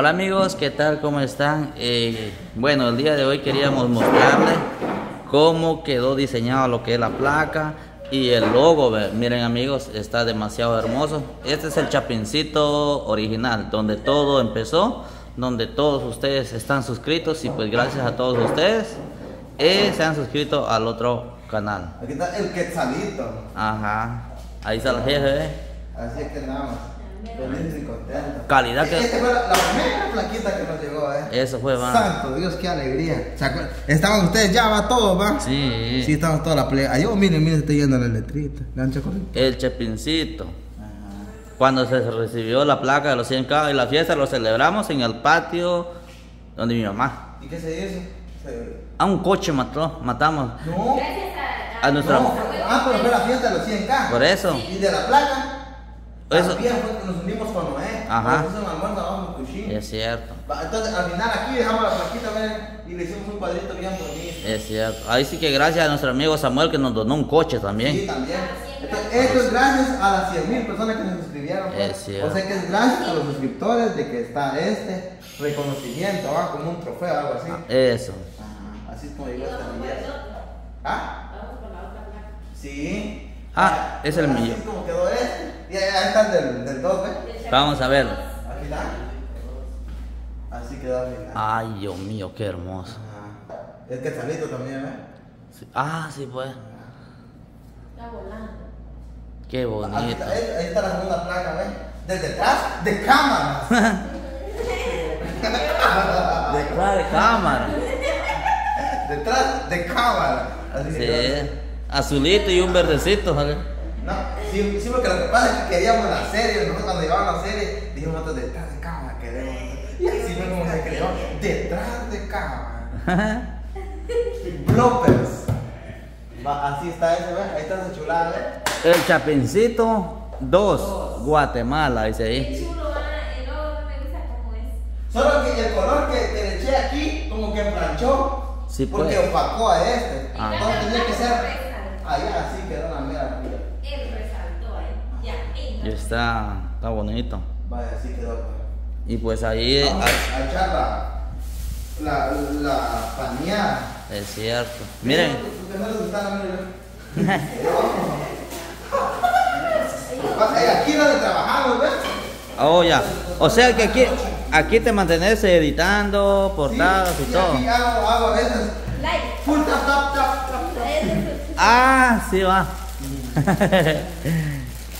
Hola amigos, ¿qué tal? ¿Cómo están? Eh, bueno, el día de hoy queríamos mostrarles cómo quedó diseñado lo que es la placa y el logo. Miren amigos, está demasiado hermoso. Este es el chapincito original, donde todo empezó, donde todos ustedes están suscritos y pues gracias a todos ustedes eh, se han suscrito al otro canal. Aquí está el quetzalito. Ajá, ahí está el jefe. Así es que y contentos. Calidad que- Esta fue la, la primera plaquita que nos llegó, eh. Eso fue, va. Santo Dios, qué alegría. ¿Se acuerdan? Estaban ustedes ya, va todo, va. Sí. Sí, estaban toda la playa. Yo, miren, miren, estoy yendo la letrita. Gancho con El chapincito. Cuando se recibió la placa de los 100K y la fiesta lo celebramos en el patio donde mi mamá. ¿Y qué se hizo? Se- A un coche mató, matamos. No. A nuestra. No, ah, pero fue la fiesta de los 100K. Por eso. Y de la placa. Eso. También fue que nos unimos con Noé. Ajá. Nos almuerzo abajo en Cuchín. Es cierto, Entonces, al final aquí dejamos la plaquita, ven, y le hicimos un cuadrito bien bonito. es cierto. Ahí sí que gracias a nuestro amigo Samuel que nos donó un coche Sí, también. también. Entonces, esto es gracias a las 100 mil personas que nos suscribieron. pues. Es cierto. O sea que es gracias a los suscriptores de que está este reconocimiento, ¿va? como un trofeo, algo así. Eso. Ajá, así es como llegó esta belleza. ¿Ah? Sí. Ah, es el Así mío. es como quedó este. Y ahí ahí está el del, del 2, ¿ves? Vamos a ver. Al final. Así quedó al final. Ay, Dios mío, qué hermoso. Ajá. El quetzalito también, ¿ves? Sí. Ah, sí, pues. Está volando. Qué Ahí bonito. está, ahí, ahí está la segunda placa, ¿ves? Desde detrás de cámaras. Detrás de cámara. Detrás de cámara. Así que Sí. Azulito y un verdecito. ¿vale? No, sí, sí, porque lo que pasa es que queríamos la serie. Nosotros cuando llevamos la serie, dijimos nosotros detrás de cámara queremos. Y así fue como se creó. Detrás de cámara. Bloppers. Va, así está ese, ¿ves? Ahí está esa chulada, ¿ves? El Chapincito 2, Guatemala, dice Qué ahí. chulo, ah, el logo no me gusta cómo es. Solo que el color que, que le eché aquí, como que planchó. Sí, porque pues. opacó a este. Ah. Entonces tenía que ser. Allá así quedó la mera. pura. Él resaltó ahí. Ya, ahí. Y está, está bonito. Vaya, así quedó. pues. Y pues ahí, Vamos a echar la, la, la pañada. es cierto. Miren, Aquí es donde trabajamos, ¿ves? oh ya. O sea que aquí, aquí te mantenés editando portadas Sí, y todo. Aquí hago, hago a veces Like. full tap, tap, tap, tap, tap. Ah, sí va.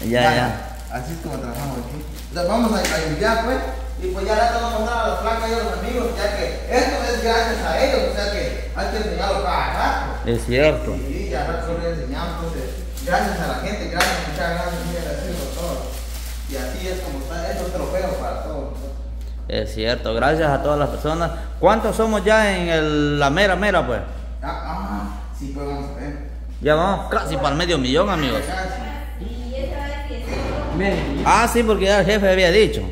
ya, Vaya, ya. Así es como trabajamos aquí. Entonces vamos a, a limpiar, pues. Y pues ya le vamos a a los flacos y a los amigos, ya que esto es gracias a ellos, o sea que hay que enseñarlo cada rato. Es cierto. Sí, ya rato lo enseñamos, entonces, gracias a la gente, gracias, muchas gracias, muy agradecido por todo. Y así es como está, estos trofeos para todos. Es cierto. Gracias a todas las personas. ¿Cuántos somos ya en el- la mera mera, pues? Ah, ah, sí, pues vamos a ver. Ya vamos casi para el medio millón, amigos. Que Ah, sí, porque ya el jefe había dicho.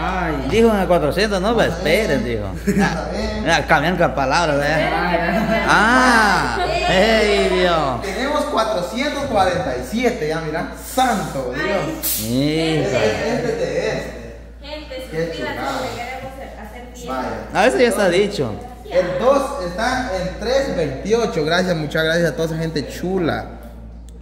Ay. Dijo en el 400, no, pues esperen, dijo. Mira, cambian con palabras, ¿verdad? Ah, hey, Dios. Tenemos 447, ya mira. Santo Dios. Mira. es este de este. Gente, Qué suscríbanse chulada. porque queremos hacer tiempo. Vaya. A veces ya está dicho. El 2 está en 328. Gracias, muchas gracias a toda esa gente chula.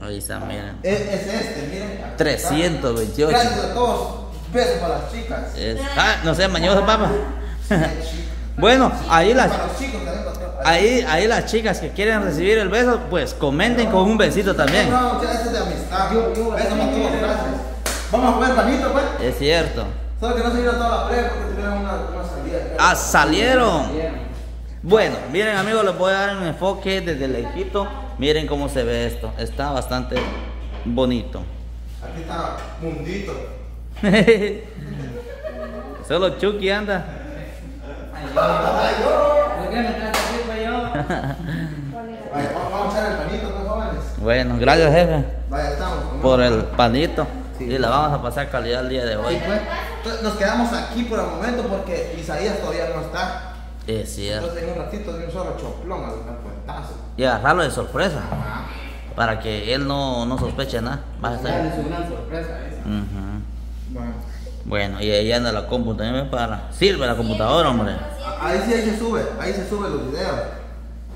Ahí está, miren. Es, es este, miren. 328. Gracias a todos. Besos para las chicas. Es- ah, no sé, mañoso, papá. Bueno, ahí las, ahí, ahí las chicas que quieren recibir el beso, pues comenten con un besito también. No, no, es de amistad. Besos para todos, gracias. Vamos a jugar panito, pues. Es cierto. Solo que no se vieron toda la prueba porque tuvieron una, una salida. Ah, salieron. Bueno, miren amigos, les voy a dar un enfoque desde lejito. Miren cómo se ve esto. Está bastante bonito. Aquí está Mundito. Solo Chucky anda. Vaya, vamos a echar el panito, pues, jóvenes. Bueno, gracias jefe Vaya, estamos. por el panito. Sí. Y la vamos a pasar calidad el día de hoy. Sí, pues. Nos quedamos aquí por el momento porque Isaías todavía no está. Es cierto. Entonces en un ratito de un solo choplón al cuentazo. Y agarrarlo de sorpresa. Ajá. Para que él no, no sospeche nada. Va a estar. Es una gran sorpresa esa. Ujú. Bueno. Bueno, y ahí anda la compu también para. Sirve la computadora, hombre. Ahí sí ahí se sube, ahí se suben los videos.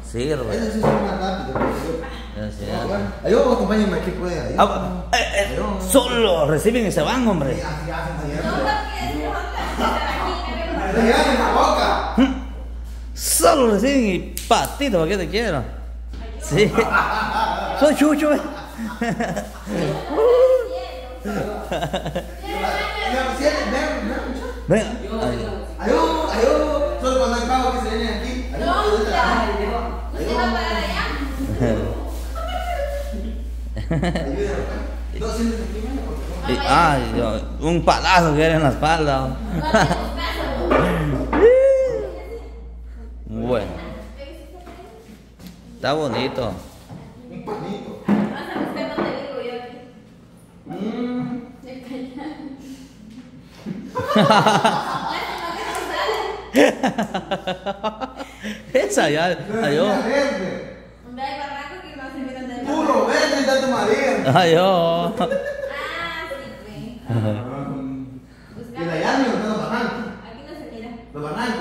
Sirve. Ese sí sube más rápido. Así es. Ahí vos acompáñenme aquí, pues. Ahí. Ah, eh, eh, solo reciben y se van, hombre. Así hacen ayer. No, porque es otra. Te llevan en la boca. Solo reciben y patito, ¿para qué te quiero? Sí. Soy chucho, eh. Venga. Ayú, ayú. Solo cuando hay que se vienen aquí. No, ahorita. ya. ¿Usted va a allá? No. Y- ay, Dios, un palazo que era en la espalda. No tenemos caso. Bueno. Está bonito. Un panito. Vas a buscar donde vivo yo aquí. Mmm. Esa ya. Adiós. verde. Hombre, hay barrancos que no se miran de Puro verde está tu marido. Adiós. Ah, sí, pues. Y la llave no está los barrancos. Aquí no se mira. Los barrancos.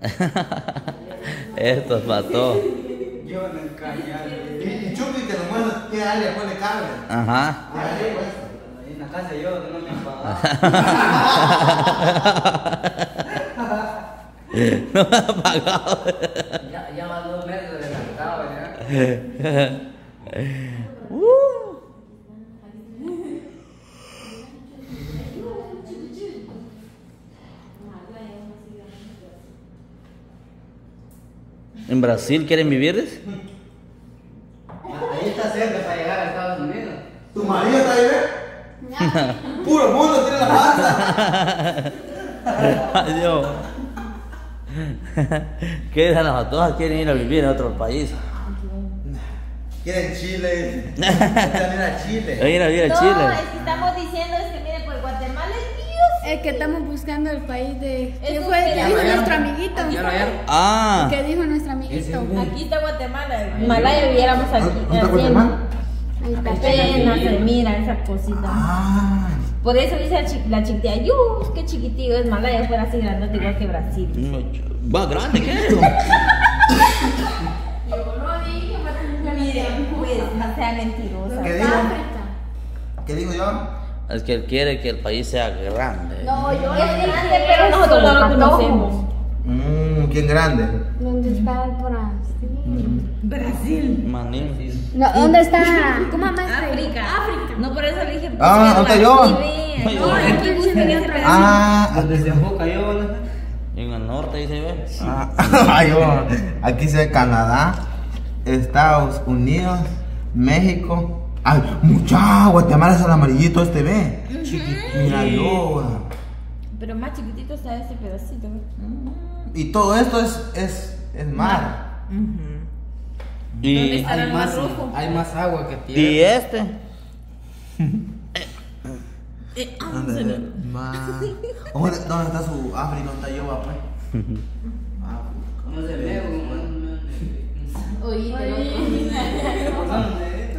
Esto es para todo. Yo en el cañal. Y, Chucky te lo muestra qué área pone cable. Ajá. ¿Qué área pues? En la casa yo no me han pagado. No me ha pagado. Ya, ya va dos meses de sentado ya. Uh. ¿En Brasil quieren vivir? Ahí está cerca para llegar a Estados Unidos. ¿Tu marido está ahí, ve? Puro mundo tiene la panza. Adiós. ¿Qué eran las todas quieren ir a vivir en otro país? Quieren Chile. Quieren ir a Chile. Ir a vivir a No, Chile. es que estamos diciendo es que mire, pues Guatemala es Dios. Es que estamos buscando el país de. ¿Qué fue? es ¿Qué de- dijo nuestro amiguito? Ah, ¿Qué dijo nuestro amiguito? Aquí está Guatemala. Malaya viviéramos aquí. ¿Dónde está haciendo- Guatemala? Ahí está. Apenas se mira esa cosita. Ah. Por eso dice la, chi- la chiquitilla, ¡Yu! ¡Qué chiquitito es Malaya! Fuera así grandote igual que Brasil. va grande, ¿qué es esto? Miren, pues, no sea mentirosa. ¿Qué dijo? África. ¿Qué digo yo? Es que él quiere que el país sea grande. No, yo Es grande, pero nosotros no lo conocemos. Mmm, ¿quién grande? ¿Dónde está Brasil? Manín. No, ¿Dónde está? ¿Cómo este? África. África. No, por eso le dije. Ah, ¿dónde yo? y vean. No, aquí busquen. Ah, Donde se enfoca yo, ¿no? En el norte, dice, ve. ah, ay, oh, aquí dice Canadá, Estados Unidos, México. Ay, mucha Guatemala es el amarillito este, ve. Mira yo. Pero más chiquitito está ese pedacito. Y todo esto es, es, es mar. ¿Dónde Y, está? Hay el más, rojo. hay más agua que y tierra. este. ¿Dónde, mar. ¿Dónde, dónde está su África? ¿Dónde está yo, pues? ¿Cómo se ve? Oíste,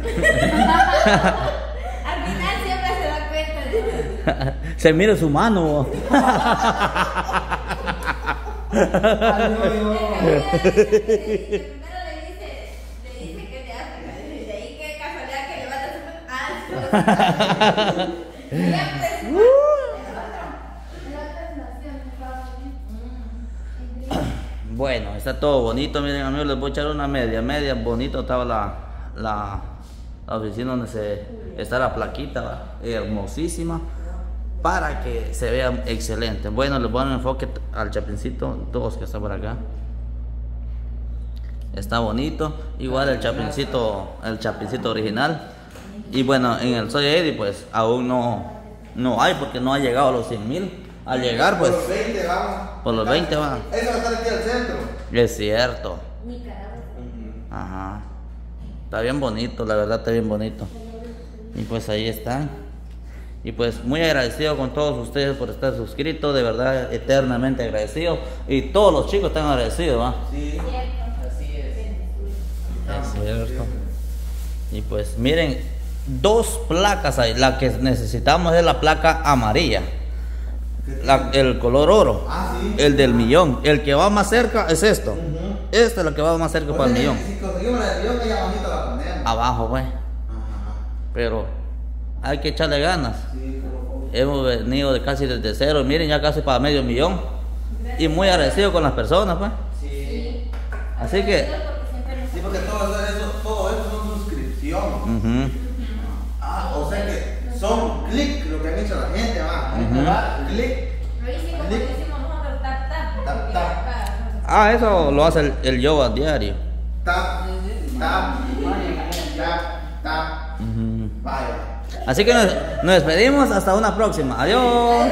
Al final siempre se da cuenta. Se mira su mano. Primero le dice, le dice que es de África. Y de ahí qué casualidad que levanta su mano. Sí. Siempre su mano. Bueno, está todo bonito, miren amigos, les voy a echar una media, media, bonito estaba la, la, la oficina donde se, está la plaquita, hermosísima, para que se vea excelente. Bueno, les voy a dar un enfoque al chapincito 2 que está por acá. Está bonito, igual el chapincito, el chapincito original. Y bueno, en el Soy Eddie pues aún no, no hay porque no ha llegado a los 100 mil. Al llegar pues... Por los 20 vamos. Por los 20 va. Eso va a estar aquí al centro. Es cierto. Nicaragua. Ajá. Está bien bonito, la verdad está bien bonito. Y pues ahí están. Y pues muy agradecido con todos ustedes por estar suscritos, de verdad eternamente agradecido. Y todos los chicos están agradecidos, ¿va? Sí. Así es. Es cierto. Y pues miren, dos placas ahí. La que necesitamos es la placa amarilla. La- el color oro. Ah, sí. El del millón. El que va más cerca es esto. Esta es la que va más cerca para el millón. Si conseguimos la del millón, ahí abajito la ponemos. Abajo, pues. Ajá. Pero hay que echarle ganas. Sí, por favor. Hemos venido de casi desde cero. Miren, ya casi para medio millón. Y muy agradecido con las personas, pues. Sí. Así que. Sí, porque todo eso, todo eso son suscripciones. ujú. Ah, o sea que son clic lo que han hecho la gente, va. Clic. Lo hice como Clic. Ah, eso lo hace el, el yoga diario. Tap, tap, tap, tap. Ujú. Vaya. Así que nos, nos despedimos hasta una próxima. Adiós.